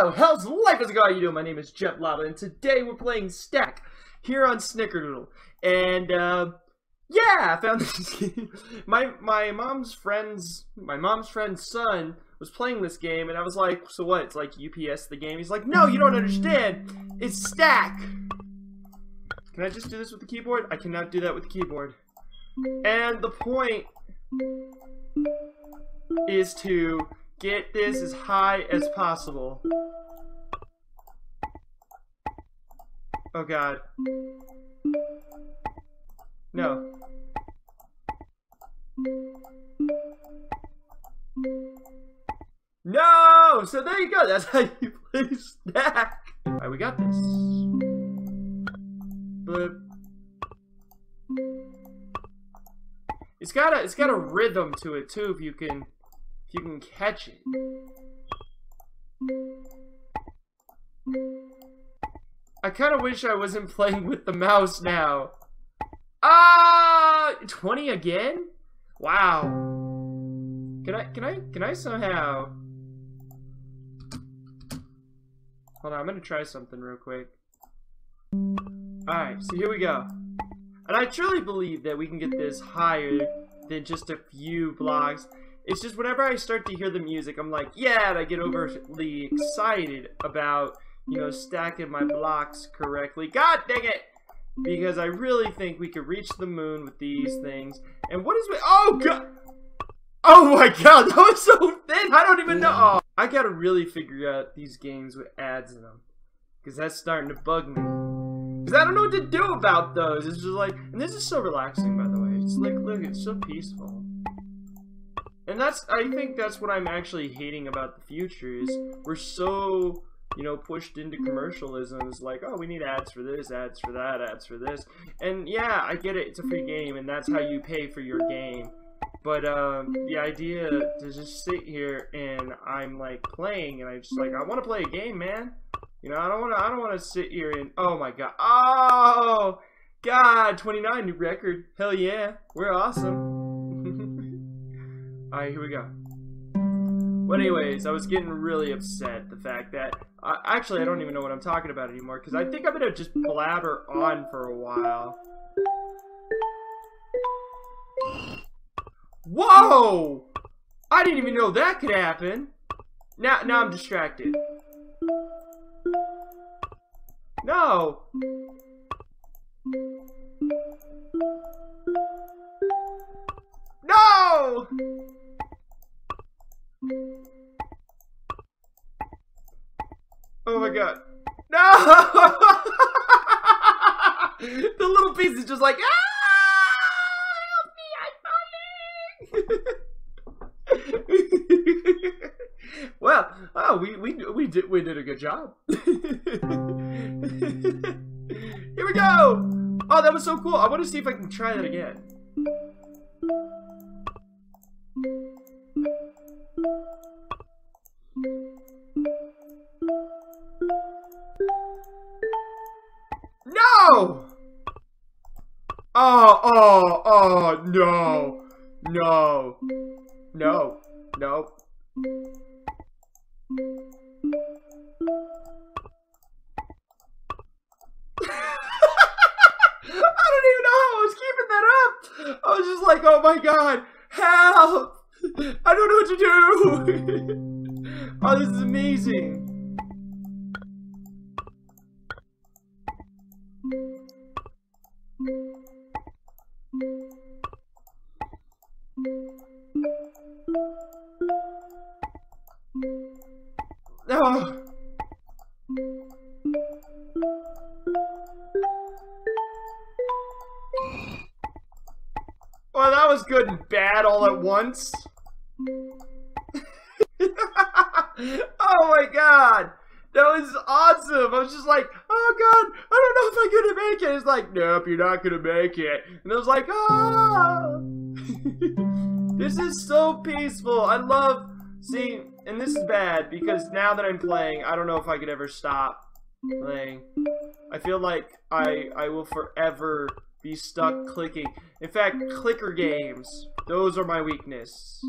Hello, how's life as a guy you doing? My name is Jeff Laba, and today we're playing Stack here on Snickerdoodle. And uh, yeah, I found this game. My my mom's friend's my mom's friend's son was playing this game, and I was like, so what? It's like UPS the game. He's like, no, you don't understand. It's Stack. Can I just do this with the keyboard? I cannot do that with the keyboard. And the point is to get this as high as possible. Oh god. No. No! So there you go, that's how you play Stack. Alright, we got this. It's got a it's got a rhythm to it too if you can if you can catch it. I kind of wish I wasn't playing with the mouse now. Ah, 20 again? Wow. Can I, can I, can I somehow... Hold on, I'm gonna try something real quick. Alright, so here we go. And I truly believe that we can get this higher than just a few blocks. It's just whenever I start to hear the music, I'm like, yeah, and I get overly excited about, you know, stacking my blocks correctly. God dang it! Because I really think we could reach the moon with these things. And what is we- Oh, God! Oh my god, that was so thin! I don't even know- oh, I gotta really figure out these games with ads in them. Because that's starting to bug me. Because I don't know what to do about those. It's just like- And this is so relaxing, by the way. It's like, look, it's so peaceful. And that's, I think that's what I'm actually hating about the future is we're so, you know, pushed into commercialism. It's like, oh, we need ads for this, ads for that, ads for this. And yeah, I get it, it's a free game and that's how you pay for your game. But um, the idea to just sit here and I'm like playing and I'm just like, I want to play a game, man. You know, I don't want to, I don't want to sit here and, oh my god, oh, god, 29 new record. Hell yeah, we're awesome. Alright, here we go. But anyways, I was getting really upset the fact that actually I don't even know what I'm talking about anymore because I think I'm gonna just blabber on for a while. Whoa! I didn't even know that could happen. Now, now I'm distracted. No. No! Oh my god. No! the little piece is just like, ah! Help me, I'm falling! well, oh, we, we, we, did, we did a good job. Here we go! Oh, that was so cool. I want to see if I can try that again. No! Oh, oh, oh, no. No. No. No. I don't even know how I was keeping that up. I was just like, oh my god, help! I don't know what to do. oh, this is amazing. Oh. Well, that was good and bad all at once. oh my god! That was awesome! I was just like, oh god, I don't know if I'm gonna make it. It's like, nope, you're not gonna make it. And I was like, ah! this is so peaceful. I love seeing, and this is bad because now that I'm playing, I don't know if I could ever stop playing. I feel like I I will forever be stuck clicking. In fact, clicker games, those are my weakness.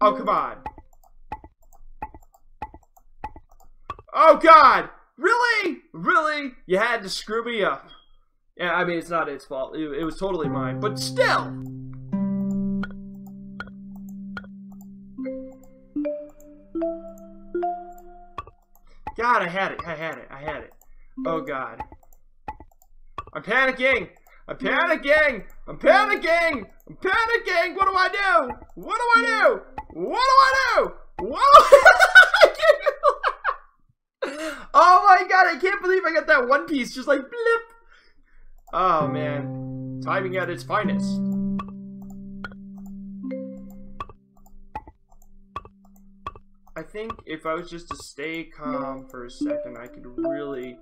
Oh, come on. Oh, God! Really? Really? You had to screw me up. Yeah, I mean, it's not its fault. It, it was totally mine. But still! God, I had it. I had it. I had it. Oh, God. I'm panicking! I'm panicking! I'm panicking! I'm panicking! What do I do? What do I do? What do I do? What do I My god, I can't believe I got that one piece just like blip! Oh man. Timing at its finest. I think if I was just to stay calm for a second, I could really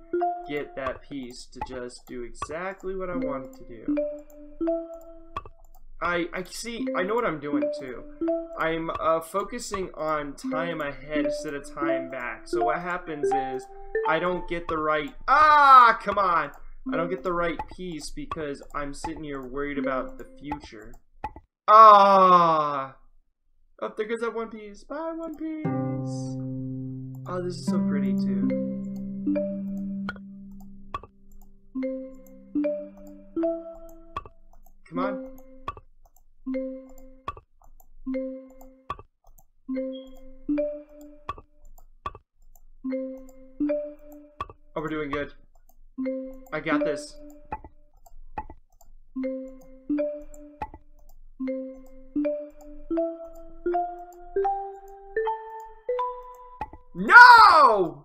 get that piece to just do exactly what I wanted to do. I, I see, I know what I'm doing too. I'm uh, focusing on time ahead instead of time back. So what happens is, I don't get the right, ah, come on. I don't get the right piece because I'm sitting here worried about the future. Ah. Oh, there goes that one piece. Bye, one piece. Oh, this is so pretty too. Come on. Oh, we're doing good. I got this. No!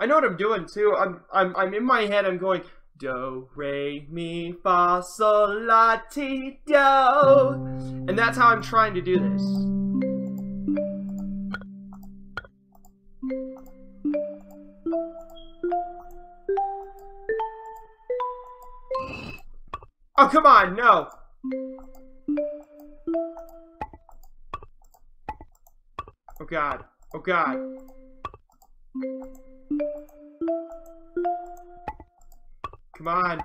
I know what I'm doing too. I'm I'm I'm in my head. I'm going do re mi fa sol la ti do, and that's how I'm trying to do this. Oh come on, no. Oh god. Oh god. Come on.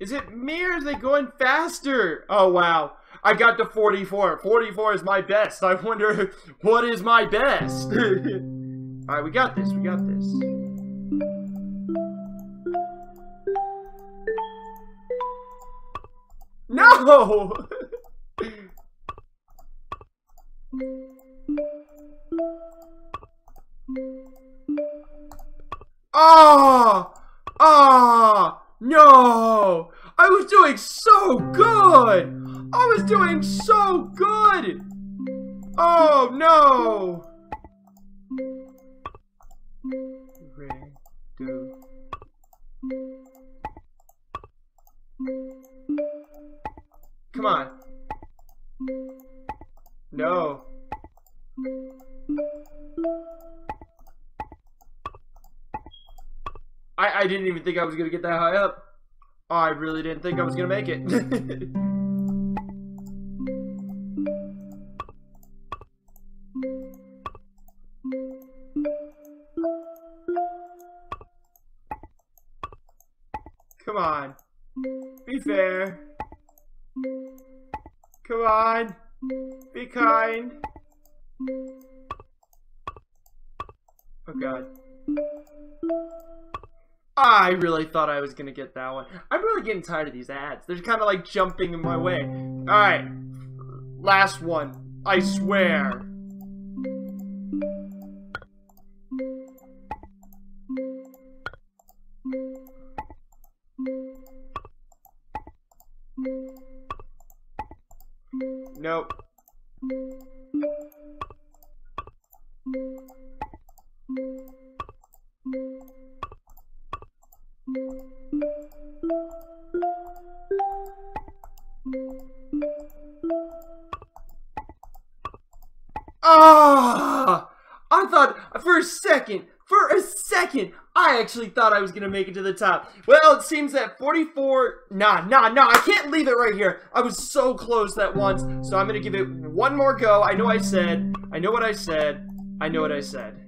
Is it me or is it going faster? Oh wow. I got to 44. 44 is my best. I wonder what is my best. Alright, we got this. We got this. No! Oh no! Come on. No. I, I didn't even think I was gonna get that high up. Oh, I really didn't think I was gonna make it. Be kind. Oh god. I really thought I was gonna get that one. I'm really getting tired of these ads. They're kind of like jumping in my way. Alright. Last one. I swear. Nope. Ah! I thought for a second, second, I actually thought I was going to make it to the top. Well, it seems that 44... Nah, nah, nah, I can't leave it right here. I was so close that once, so I'm going to give it one more go. I know I said, I know what I said, I know what I said.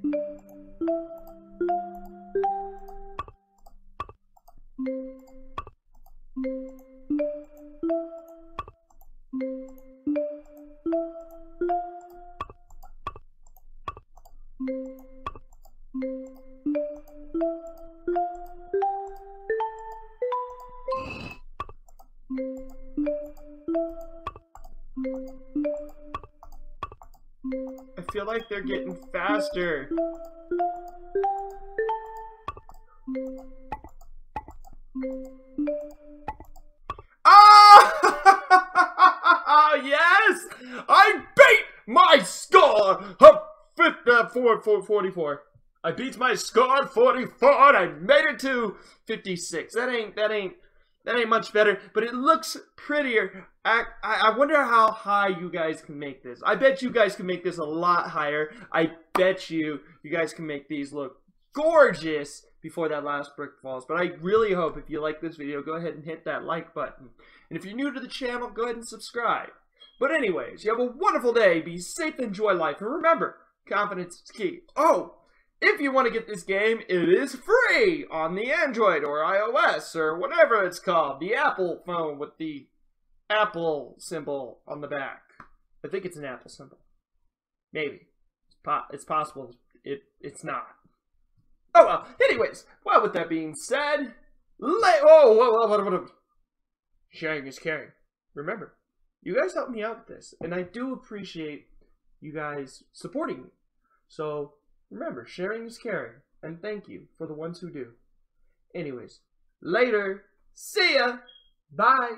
I feel like they're getting faster. Oh! yes! I beat my score of 50, uh, 4, 4, 44. I beat my score 44 and I made it to 56. That ain't, that ain't, that ain't much better, but it looks prettier. I, I, wonder how high you guys can make this. I bet you guys can make this a lot higher. I bet you you guys can make these look gorgeous before that last brick falls. But I really hope if you like this video, go ahead and hit that like button. And if you're new to the channel, go ahead and subscribe. But anyways, you have a wonderful day. Be safe, enjoy life, and remember, confidence is key. Oh, if you want to get this game, it is free on the Android or iOS or whatever it's called. The Apple phone with the Apple symbol on the back. I think it's an Apple symbol. Maybe. It's, po it's possible it it's not. Oh well. Anyways, well, with that being said, let oh, whoa, whoa, whoa, whoa, sharing is caring. Remember, you guys helped me out with this, and I do appreciate you guys supporting me. So remember, sharing is caring, and thank you for the ones who do. Anyways, later. See ya. Bye.